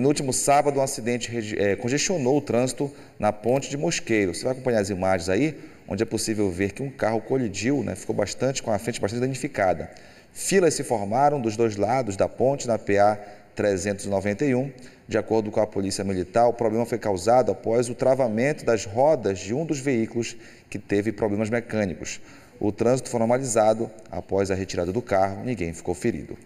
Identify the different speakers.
Speaker 1: No último sábado, um acidente eh, congestionou o trânsito na ponte de Mosqueiro. Você vai acompanhar as imagens aí, onde é possível ver que um carro colidiu, né, ficou bastante com a frente bastante danificada. Filas se formaram dos dois lados da ponte na PA 391. De acordo com a Polícia Militar, o problema foi causado após o travamento das rodas de um dos veículos que teve problemas mecânicos. O trânsito foi normalizado após a retirada do carro, ninguém ficou ferido.